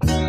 Bye.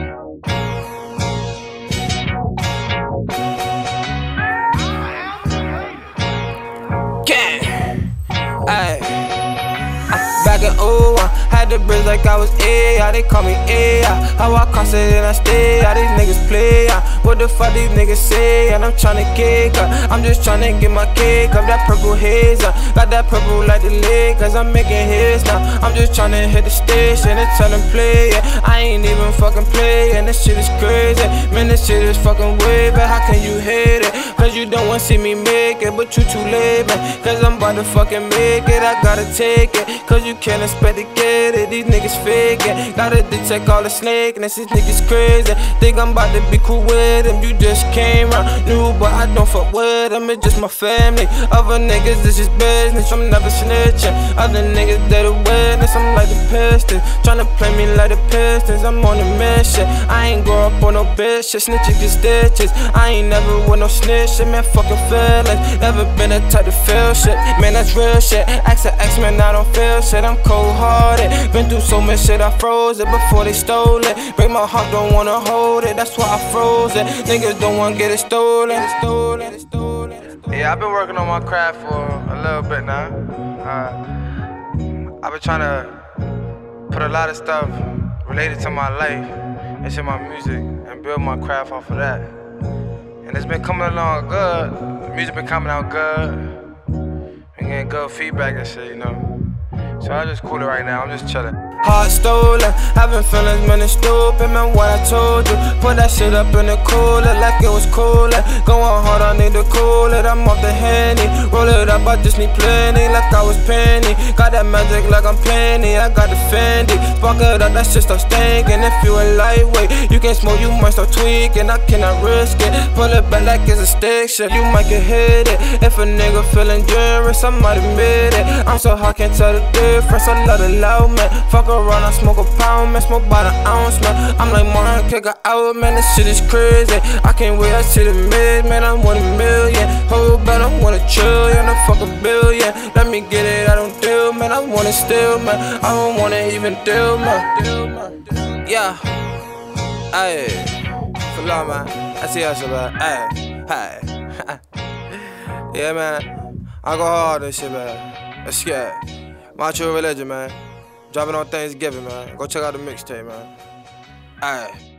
In 01 Had the bridge like I was A, they call me A How I it and I stay, how these niggas play What the fuck these niggas say, and I'm tryna kick up. I'm just tryna get my cake up, that purple haze up. Got that purple like the lake, cause I'm making hits now. I'm just tryna hit the station and tell them play. I ain't even fucking play, and this shit is crazy. Man, this shit is fucking way, but how can you hate it? Cause you don't wanna see me make it, but you too late, man Cause I'm about to fucking make it, I gotta take it Cause you can't expect to get it. These niggas faking. Gotta detect all the snakeness. These niggas crazy. Think I'm about to be cool with them. You just came round. New, but I don't fuck with them. It's just my family. Other niggas, this is business. I'm never snitching. Other niggas, they the witness. I'm like the Pistons. Tryna play me like the Pistons. I'm on a mission. I ain't grow up on no bitch. Shit. Snitches get stitches. I ain't never with no snitching. Man, fucking feelings. Never been a type to feel shit. Man, that's real shit. X to X, man, I don't feel shit. I'm cold hearted. Been through so much shit, I froze it before they stole it. Break my heart, don't wanna hold it, that's why I froze it. Niggas don't wanna get it stolen. stolen, stolen. Yeah, I've been working on my craft for a little bit now. Uh, I've been trying to put a lot of stuff related to my life into my music and build my craft off of that. It's been coming along good. The music been coming out good. Been getting good feedback and shit, you know. So I just cool it right now, I'm just chilling. Heart stolen, feelings, man, it's stupid, man, what I told you. Put that shit up in the cooler like it was cooler. Going hard, I need to cool it, I'm off the handy. Roll it up, I just need plenty, like I was penny. Got that magic like I'm penny, I got the Fendi. Spark it up, that shit start stinking. If you a lightweight, you can smoke, you might start tweaking. I cannot risk it. Pull it back like it's a stick shift, you might get hit it. If a nigga feeling generous, I might admit it. I'm so hot, can't tell the difference. I love the loud man. Fuck around, I smoke a pound, man. Smoke about an ounce, man. I'm like Martin, kick her out, man. This shit is crazy. I can't wait to the mid, man. I want a million. Whole bet I want a trillion, a fuck a billion. Let me get it, I don't deal, man. I wanna steal, man. I don't wanna even deal, man. Yeah. Ayy. For long, man. I see us, man. Ayy. Hi. yeah, man. I go hard and shit, man. Let's get my true religion, man. Dropping on Thanksgiving, man. Go check out the mixtape, man. Alright.